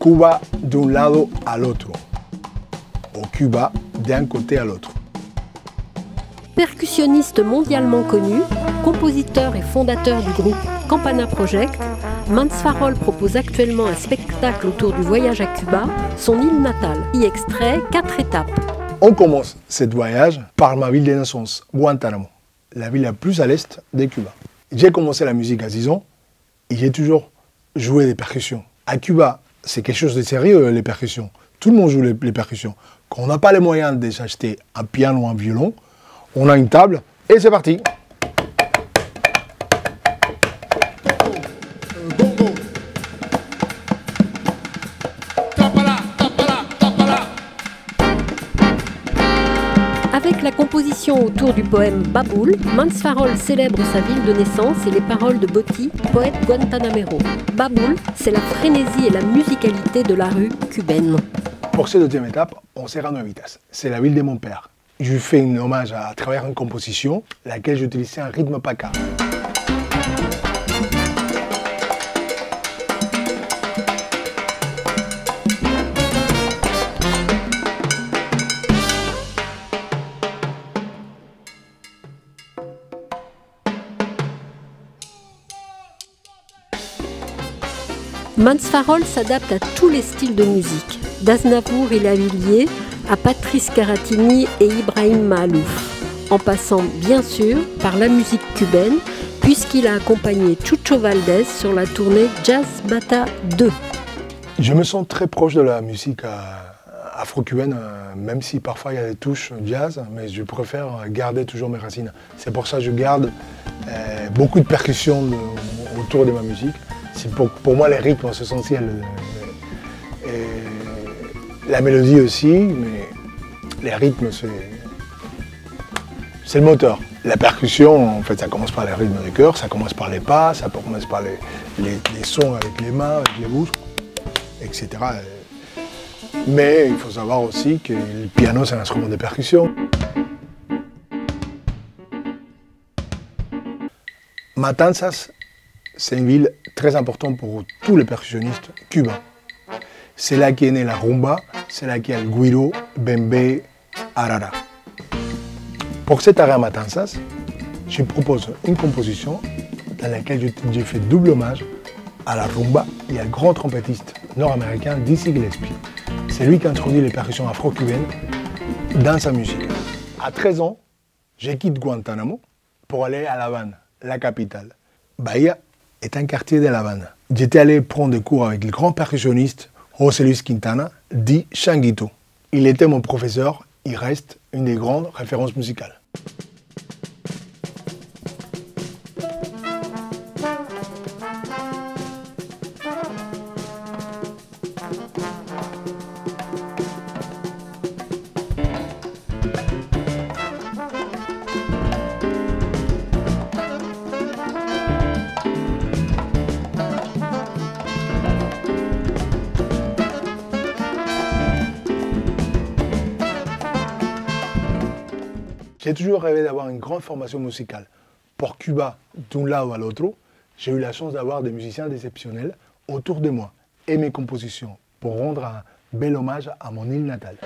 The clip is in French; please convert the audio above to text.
Cuba d'un lado al otro. Au Cuba d'un côté à l'autre. Percussionniste mondialement connu, compositeur et fondateur du groupe Campana Project, Mans Farol propose actuellement un spectacle autour du voyage à Cuba, son île natale. Y extrait quatre étapes. On commence ce voyage par ma ville de naissance, Guantánamo, la ville la plus à l'est de Cuba. J'ai commencé la musique à 6 ans et j'ai toujours joué des percussions. À Cuba, c'est quelque chose de sérieux, les percussions. Tout le monde joue les, les percussions. Quand on n'a pas les moyens de s'acheter un piano ou un violon, on a une table et c'est parti. Avec la composition autour du poème Baboul, Mans Farol célèbre sa ville de naissance et les paroles de Botti, poète guantanamero. Baboul, c'est la frénésie et la musicalité de la rue cubaine. Pour cette deuxième étape, on sera à vitesse. C'est la ville de mon père. Je fais un hommage à, travers une composition, laquelle j'utilisais un rythme paca. Mans Farol s'adapte à tous les styles de musique, d'Aznavour et Lavillier à Patrice Caratini et Ibrahim Mahalouf, en passant bien sûr par la musique cubaine, puisqu'il a accompagné Chucho Valdez sur la tournée Jazz Bata 2. Je me sens très proche de la musique afro-cubaine, même si parfois il y a des touches jazz, mais je préfère garder toujours mes racines. C'est pour ça que je garde euh, beaucoup de percussions autour de ma musique. Pour, pour, moi, les rythmes sont essentiels. Et la mélodie aussi, mais les rythmes, c'est. Le moteur. La percussion, en fait, ça commence par les rythmes du cœur, ça commence par les pas, ça commence par les, les, les sons avec les mains, avec les bouches, etc. Mais il faut savoir aussi que le piano, c'est un instrument de percussion. Matanzas, c'est une ville très importante pour tous les percussionnistes cubains. C'est là qu'est née la rumba, c'est là qu'il y le guiro, bembe, arara. Pour cet arrêt Matanzas, je propose une composition dans laquelle j'ai fait double hommage à la rumba et al grand trompettiste nord-américain Dizzy Gillespie. C'est lui qui introduit les percussions afro-cubaines dans sa musique. À 13 ans, je quitte Guantanamo pour aller à La Havane, la capitale. Bahia est un quartier de La Havane. J'étais allé prendre des cours avec le grand percussionniste José Luis Quintana, dit Changuito. Il était mon professeur, il reste une des grandes références musicales. J'ai toujours rêvé d'avoir une grande formation musicale. Pour Cuba, d'un lado à l'autre, j'ai eu la chance d'avoir des musiciens exceptionnels autour de moi et mes compositions pour rendre un bel hommage à mon île natale.